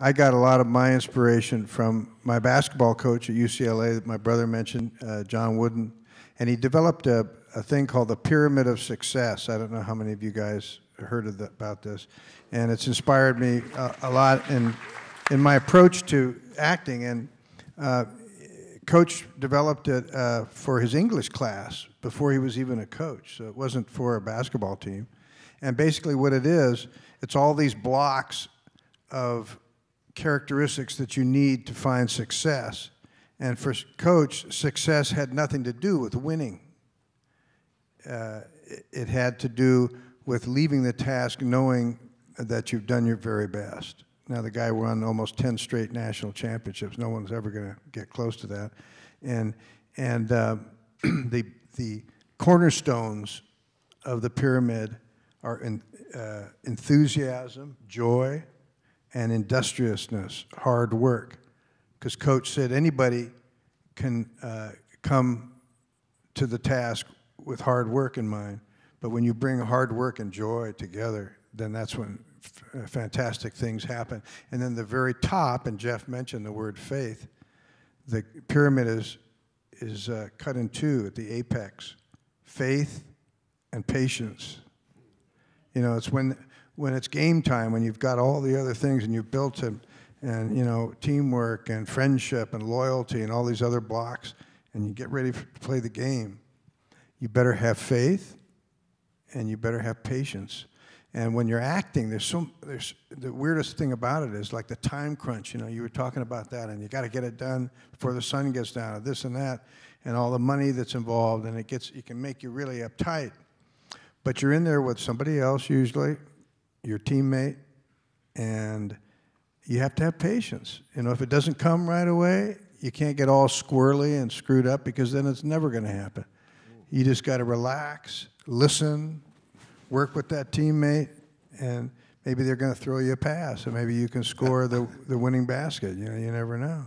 I got a lot of my inspiration from my basketball coach at UCLA that my brother mentioned, uh, John Wooden, and he developed a, a thing called the Pyramid of Success. I don't know how many of you guys heard of the, about this, and it's inspired me uh, a lot in in my approach to acting. And uh, Coach developed it uh, for his English class before he was even a coach, so it wasn't for a basketball team. And basically, what it is, it's all these blocks of characteristics that you need to find success. And for coach, success had nothing to do with winning. Uh, it, had to do with leaving the task knowing that you've done your very best. Now, the guy won almost 10 straight national championships. No one's ever going to get close to that. And, and uh, the, the cornerstones of the pyramid are in, uh, enthusiasm, joy, and industriousness, hard work. Because Coach said anybody can uh, come to the task with hard work in mind, but when you bring hard work and joy together, then that's when uh, fantastic things happen. And then the very top, and Jeff mentioned the word faith, the pyramid is, is uh, cut in two at the apex faith and patience. You know, it's when, when it's game time, when you've got all the other things and you've built them, and, you know, teamwork and friendship and loyalty and all these other blocks, and you get ready to play the game, you better have faith and you better have patience. And when you're acting, there's some there's the weirdest thing about it is like the time crunch. You know, you were talking about that, and you got to get it done before the sun gets down, or this and that, and all the money that's involved, and it gets it can make you really uptight. But you're in there with somebody else usually, your teammate, and you have to have patience. You know, if it doesn't come right away, you can't get all squirrely and screwed up because then it's never going to happen. You just got to relax, listen, work with that teammate, and maybe they're going to throw you a pass, and maybe you can score the, the winning basket. You know, you never know.